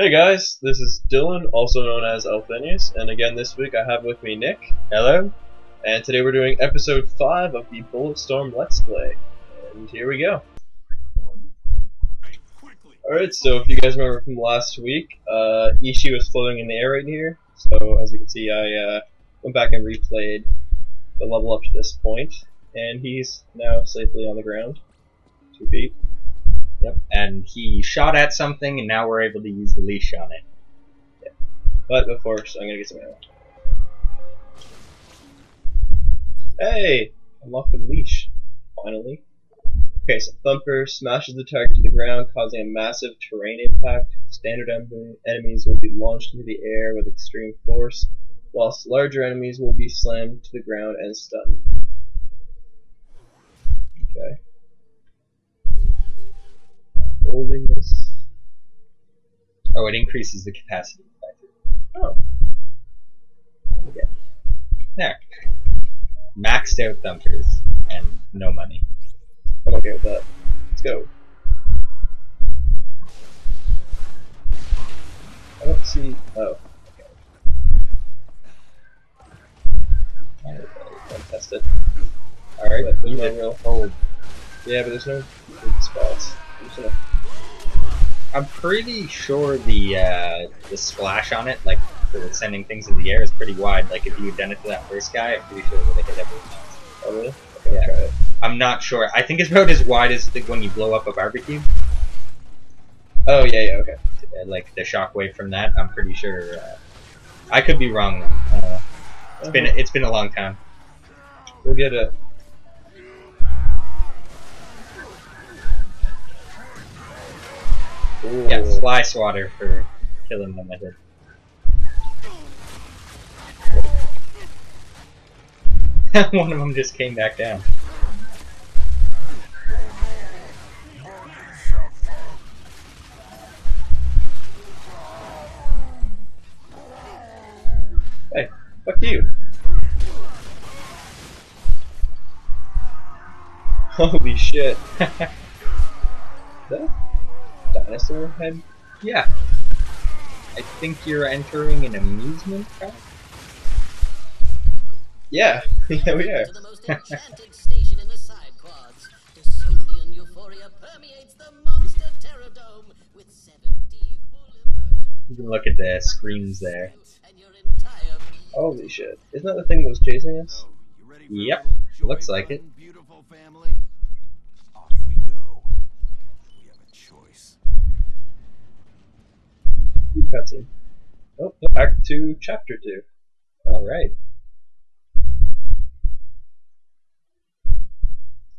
Hey guys, this is Dylan, also known as Althenias, and again this week I have with me Nick. Hello? And today we're doing episode 5 of the Bulletstorm Let's Play. And here we go. Alright, so if you guys remember from last week, uh, Ishi was floating in the air right here. So as you can see, I uh, went back and replayed the level up to this point, and he's now safely on the ground. Two feet. Yep. And he shot at something, and now we're able to use the leash on it. But before, so I'm gonna get some ammo. Hey! Unlock the leash. Finally. Okay, so Thumper smashes the target to the ground, causing a massive terrain impact. Standard em- enemies will be launched into the air with extreme force, whilst larger enemies will be slammed to the ground and stunned. Okay. Holding this. Oh, it increases the capacity factor. Oh. Okay. There. Maxed out thumpers and no money. I'm okay with that. Let's go. I don't see. Oh, okay. Test it. Alright, But there's no it. real hold. Yeah, but there's no good spots. I'm just gonna. I'm pretty sure the uh, the splash on it, like for sending things in the air, is pretty wide. Like if you had done it to that first guy, I'm pretty sure it would have hit everyone else. Oh, really? Okay, Yeah. I'm not sure. I think it's about as wide as the, when you blow up a barbecue. Oh, yeah, yeah, okay. Uh, like the shockwave from that. I'm pretty sure. Uh, I could be wrong. though. I don't know. It's been it's been a long time. We'll get it. Ooh. Yeah, fly swatter for killing them. I did. One of them just came back down. Hey, fuck you. Holy shit. that dinosaur head? Yeah. I think you're entering an amusement park. Yeah, yeah we are. To the most enchanted station in the side quads. Disodian euphoria permeates the monster terror dome with 70 full immersion. You can look at the screens there. And your entire Holy shit. Isn't that the thing that was chasing us? You ready for Yep, a little joy looks like fun, it. Cutscene. Oh, no, Act 2, Chapter 2. Alright.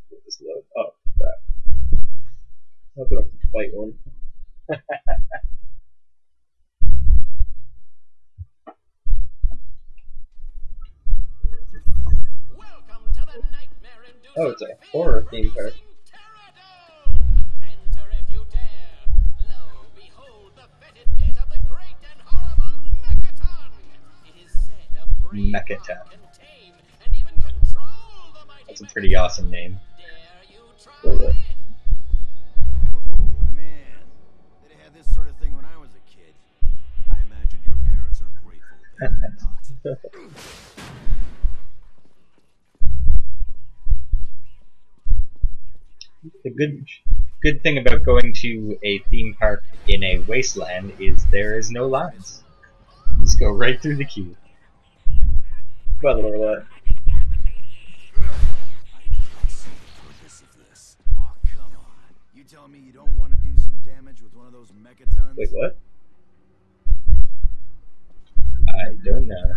Let this load. Oh, crap. I'll put up the white one. Welcome to the nightmare Oh, it's a horror theme park. Parents are grateful they did not. The good good thing about going to a theme park in a wasteland is there is no lines. Just go right through the queue. By the roulette. Purpose of this. Come on. You telling me you don't want to do some damage with one of those mechatons? Wait, what? I don't know.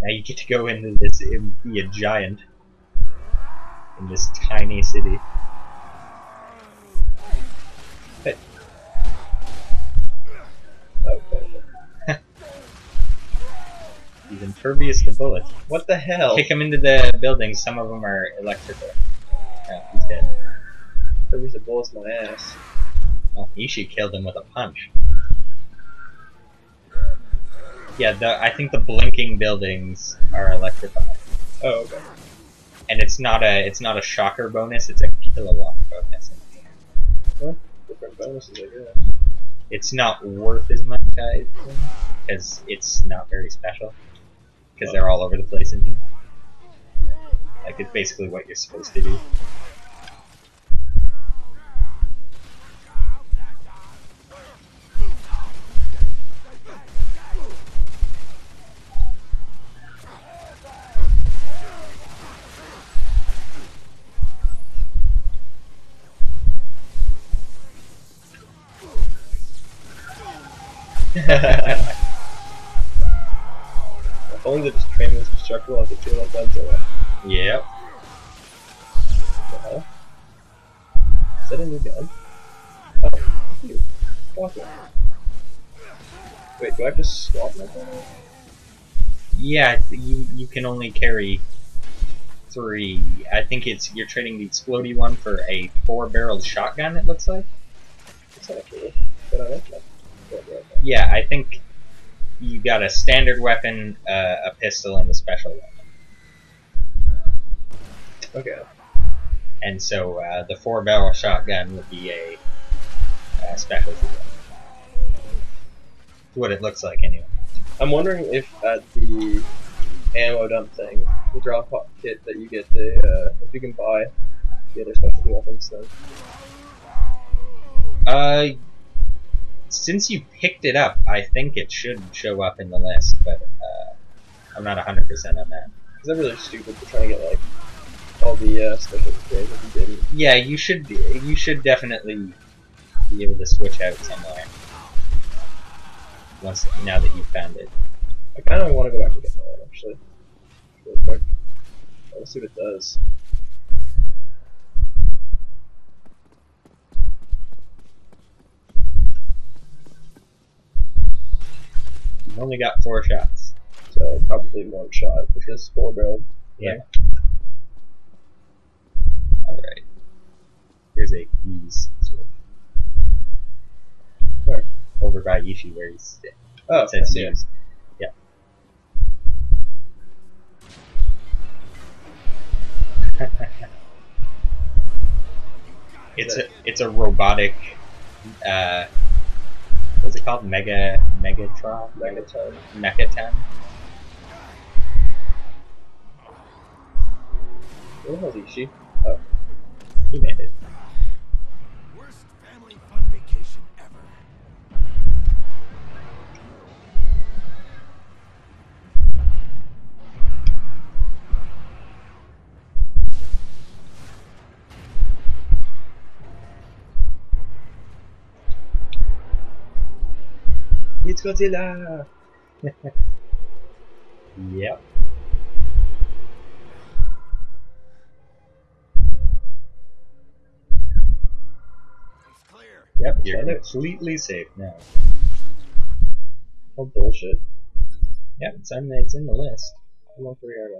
Now you get to go into this and be a giant in this tiny city. He's impervious to bullets. What the hell? Kick him into the buildings. Some of them are electrical. Oh, he's dead. There's a bullets my ass. Oh, killed him with a punch. Yeah, the I think the blinking buildings are electrified, Oh, okay. and it's not a it's not a shocker bonus. It's a kilowatt bonus. bonuses, I guess. It's not worth as much, I because it's not very special. Because they're all over the place in here. Like, it's basically what you're supposed to do. if only the training was destructible, I could feel like Godzilla. Yep. What the hell? Is that a new gun? Oh, cute. Fuck it. Wait, do I have to swap my gun? Yeah, you you can only carry three. I think it's you're trading the explodey one for a four-barreled shotgun. It looks like. It's not cool. But I like that. Yeah, I think you got a standard weapon, uh, a pistol, and a special weapon. Okay. And so uh, the four-barrel shotgun would be a, uh specialty weapon. What it looks like, anyway. I'm wondering if at the ammo dump thing, the drop kit that you get to, uh, if you can buy the other specialty weapons then. Uh, since you picked it up, I think it should show up in the list, but uh, I'm not 100% on that. Is that. Really stupid for trying to get, like, all the uh, specialty grades if you didn't. Yeah, you should be, you should definitely be able to switch out somewhere. Once now that you've found it. I kind of want to go back and get that, actually. Real quick. Let's see what it does. You've only got four shots. So, probably one shot with this four barrel. Yeah. Alright. Here's a keys switch. Where? Over by Ishi where he's sitting. Oh, It says yeah. Yeah. it's a it's a robotic uh what's it called? Mega Megatron? Megaton. Mechaton? Where the hell is oh. Ishi? He made it. It's Godzilla! Yep. Yep, you're completely safe now. Oh, bullshit. Yep, it's in, it's in the list. I'm on free air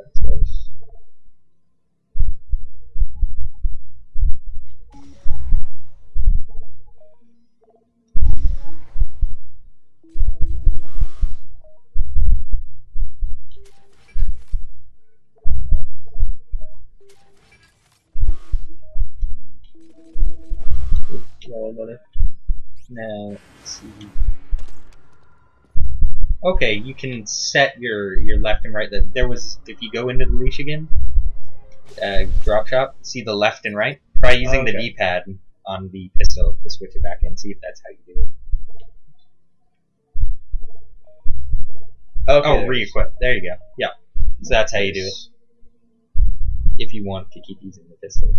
money. Now. Okay, you can set your your left and right. That there was if you go into the leash again, uh, drop shop. See the left and right. Try using the Okay. D-pad on the pistol to switch it back in. See if that's how you do it. Okay. oh, re-equip. There you go. Yeah. So that's how you do it if you want to keep using the pistol.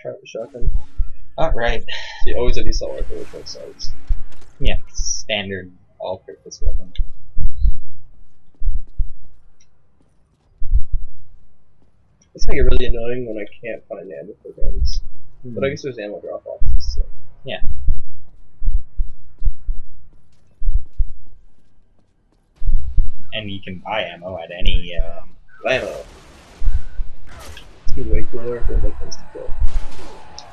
Try the shotgun. All right. You always have the assault rifle, which makes sense. Yeah, standard all-purpose weapon. It's like really annoying when I can't find ammo for guns. But I hmm. guess there's ammo drop boxes. So. Yeah. and you can buy ammo at any. Um, ammo. Be way cooler there's like instant kill.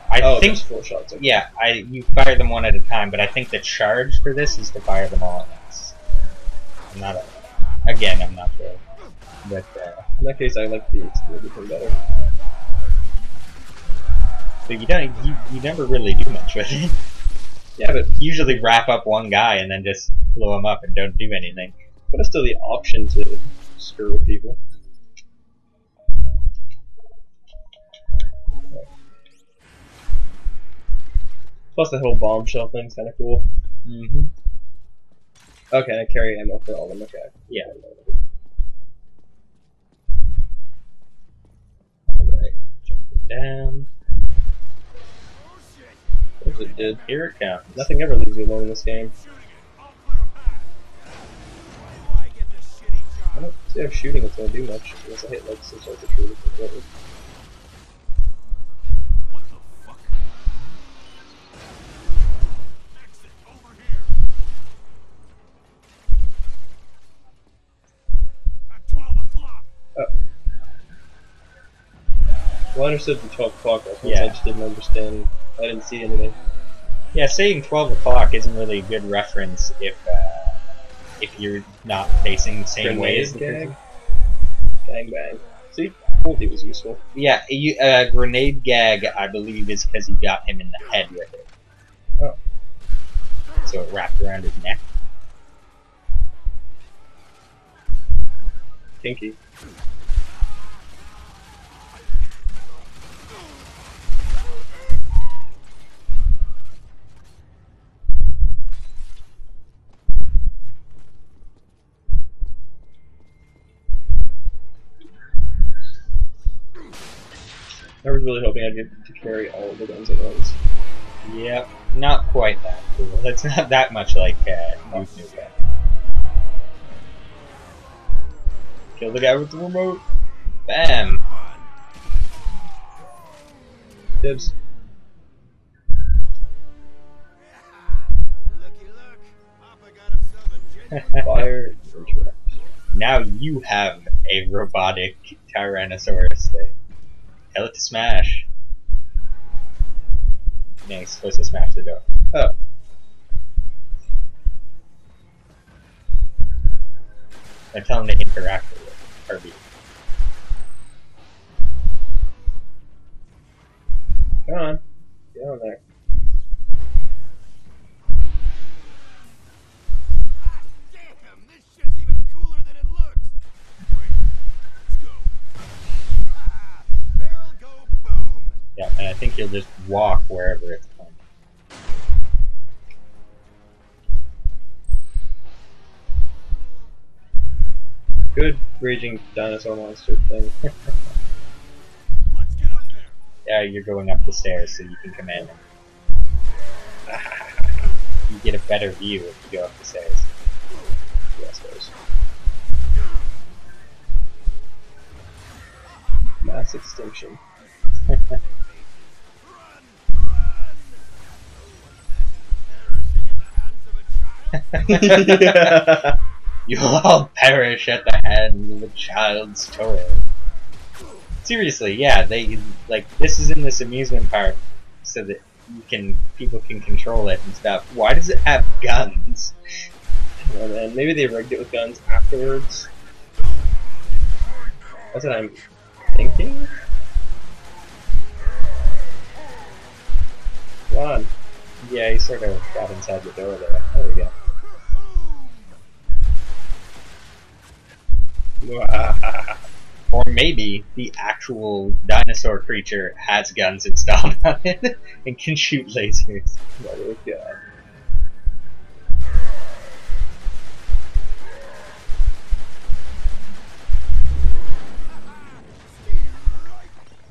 I oh, think four shots. Okay. Yeah, I you fire them one at a time, but I think the charge for this is to fire them all at once. I'm not a Again, I'm not sure. But, uh, In that case, I like the exploded better. but you don't, you, you never really do much with it. Yeah, but Usually wrap up one guy and then just blow him up and don't do anything. but it's still the option to screw with people. Plus, the whole bombshell thing's kind of cool. Mm-hmm. Okay, I carry ammo for all of them. Okay. Yeah. Alright, jump it down. What it did. Here it comes. Nothing ever leaves you alone in this game. I'll clear a path. Why do I get this shitty I job? don't see how shooting is gonna do much unless I hit like some sort of shooting. Well, I understood the 12 o'clock reference, Yeah. I just didn't understand. I didn't see anything. Yeah, saying 12 o'clock isn't really a good reference if, uh, if you're not facing the same way as the Grenade person. Gang bang. See? Multi was useful. Yeah, you, uh, grenade gag, I believe, is because you got him in the head with it. Oh. So it wrapped around his neck. Kinky. I was really hoping I'd get to carry all of the guns at once. Yep, not quite that cool. It's not that much like uh, Duke Nukem. Kill the guy with the remote. Bam. Dibs. Looky look. Papa got himself a genuine Fire. Now you have a robotic Tyrannosaurus thing. Tell it to smash. It's supposed to smash the door. Oh. And tell him to interact with it. Herbie. Come on. Get on there. Yeah, and I think you'll just walk wherever it's pointing. Good raging dinosaur monster thing. Let's get up there. Yeah, you're going up the stairs so you can command him. You get a better view if you go up the stairs. yeah, I suppose. Mass extinction. You'll all perish at the hands of a child's toy. Seriously, yeah, they like this is in this amusement park so that you can people can control it and stuff. Why does it have guns? Man. Maybe they rigged it with guns afterwards. That's what I'm thinking. Come on. Yeah, he sort of got inside the door there. There we go. Or maybe the actual dinosaur creature has guns installed on it and can shoot lasers. Mother of God.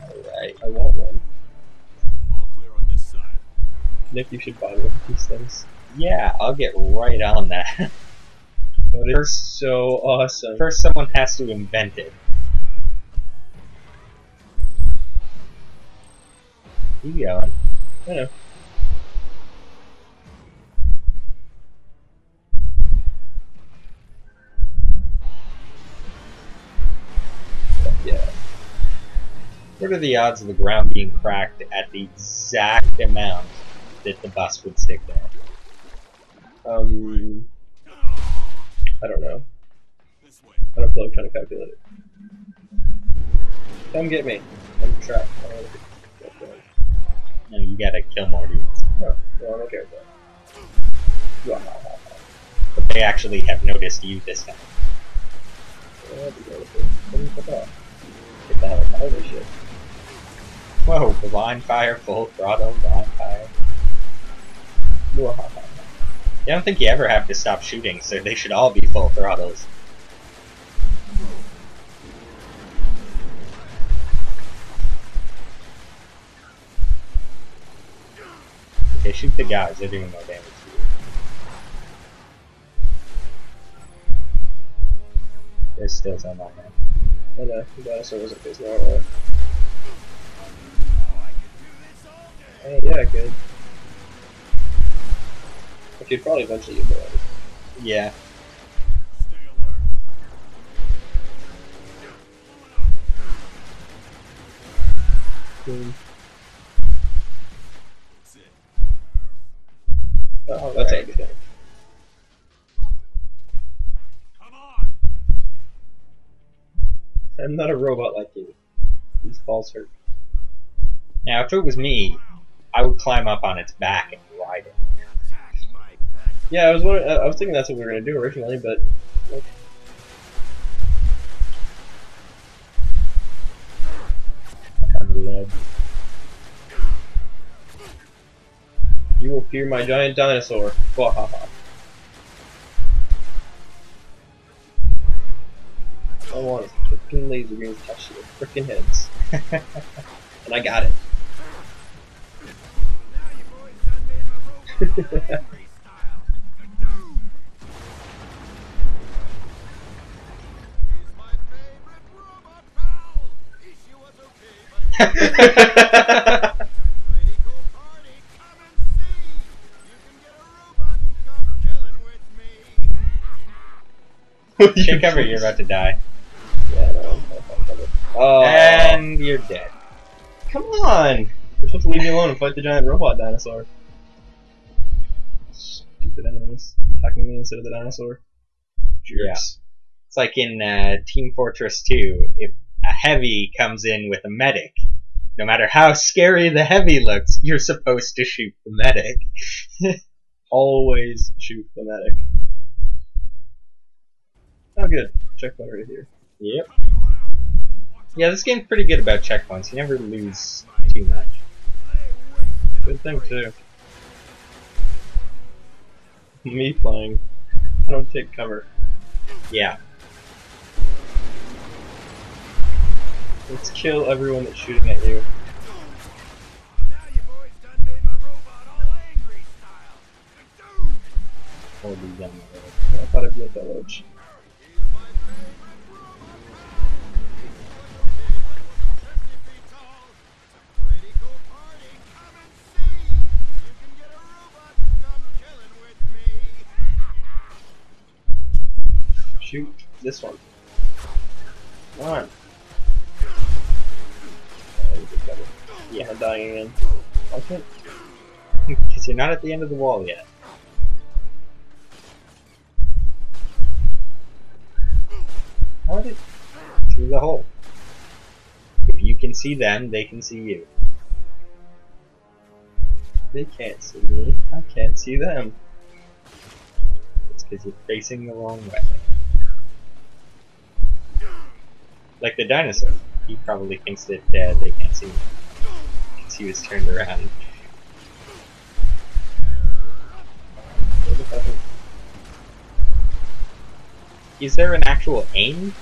Alright. I want one. All clear on this side. Nick, you should buy one of these things. Yeah, I'll get right on that. But it's so awesome. First, someone has to invent it. Keep going. I know. Yeah. What are the odds of the ground being cracked at the exact amount that the bus would stick there? Um, I don't know. This way. plug trying to calculate it. Come get me. I'm trapped. I don't wanna get- get going. No, you gotta kill more dudes. Oh, well, I don't care about that. Wow. But they actually have noticed you this time. Yeah, that'd be really cool. What do you think about? Get the hell out of this shit. Whoa, blind fire, full throttle, blind fire. I don't think you ever have to stop shooting, so they should all be full throttles. Okay, shoot the guys, they're doing no damage to you. There's still some on there. Oh, I know, the dinosaur wasn't facing our way. Hey, yeah, I could. I could probably eventually get there. Yeah. Stay alert. Hmm. Oh, that's Right. everything. Come on. I'm not a robot like you. These balls hurt. Now, if it was me, I would climb up on its back and ride it. Attack my pet. Yeah, I was I was thinking that's what we were gonna do originally, but like, On the ledge. you will fear my giant dinosaur. Wahaha. I want is freaking laser beams touch your freaking heads. and I got it. me. Take cover, you're about to die. Yeah, no, I'm I'm. Oh, And you're dead. come on! You're supposed to leave me alone and fight the giant robot dinosaur. Stupid enemies attacking me instead of the dinosaur. Jerks. It's like in uh, Team Fortress 2, if a heavy comes in with a medic, no matter how scary the heavy looks, you're supposed to shoot the medic. Always shoot the medic. Oh, good. Checkpoint right here. Yep. Yeah, this game's pretty good about checkpoints. You never lose too much. Good thing, too. Me flying. I don't take cover. Yeah. Let's kill everyone that's shooting at you. Now you boys done made my robot all angry style. Hold the road. I thought I'd be at that ledge. He's my favorite robot. He's okay, but 50 feet tall. It's a me. Shoot this one. Come on. Yeah, I'm dying again. I can't. Because you're not at the end of the wall yet. How did? Through the hole. If you can see them, they can see you. They can't see me. I can't see them. It's because you're facing the wrong way. Like the dinosaur. He probably thinks that uh, they can't see him. Because he was turned around. What the fuck? Is there an actual aim?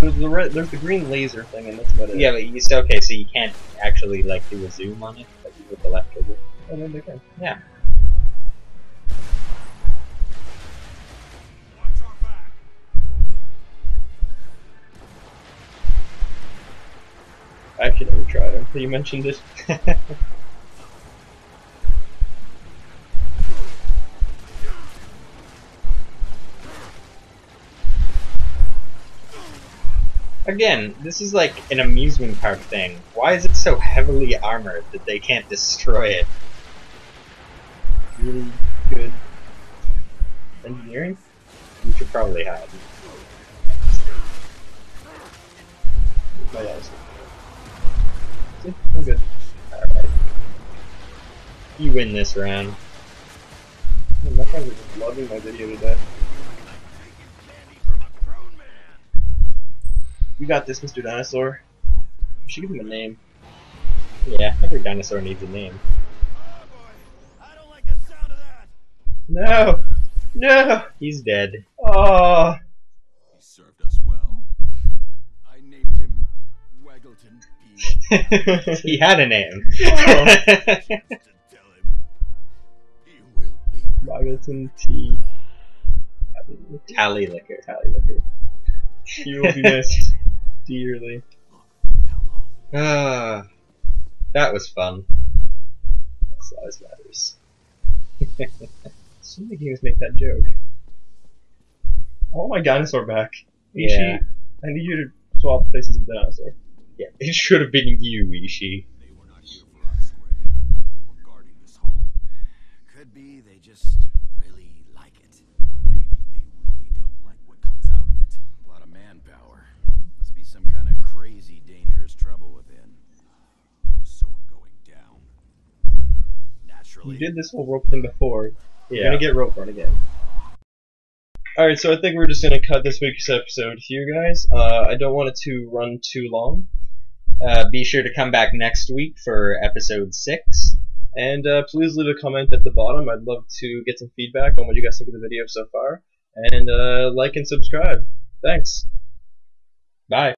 There's the red, there's the green laser thing, and that's about it. Yeah, but you still okay, so you can't actually like do a zoom on it like you with the left trigger. Oh, no, they can. Yeah. You mentioned it. Again, this is like an amusement park thing. Why is it so heavily armored that they can't destroy it? really good engineering. You should probably hide. My dinosaur. See? I'm good. Alright. You win this round. Man, my friends are just loving my video today. Candy from a grown man. You got this, Mr. Dinosaur. You should give him a name. Yeah, every dinosaur needs a name. Oh boy, I don't like the sound of that. No! No! He's dead. Oh! he had a name. to tell him he will be Waggleton T. Tally liquor. Tallylicker. You will be missed dearly. Ah, that was fun. Size matters. so many games make that joke. I want my dinosaur back. Ishi, Yeah. I need you to swap places with the dinosaur. Yeah, it should have been you, Ishi. They were not here for us, Ray. They were guarding this hole. Could be they just really like it. Or maybe they really don't like what comes out of it. A lot of manpower. Must be some kind of crazy, dangerous trouble within. So we're going down. Naturally. You did this whole rope thing before. You're Yeah. gonna get rope run again. Alright, so I think we're just gonna cut this week's episode here, guys. Uh, I don't want it to run too long. Uh, be sure to come back next week for episode six. And uh, please leave a comment at the bottom. I'd love to get some feedback on what you guys think of the video so far. And uh, like and subscribe. Thanks. Bye.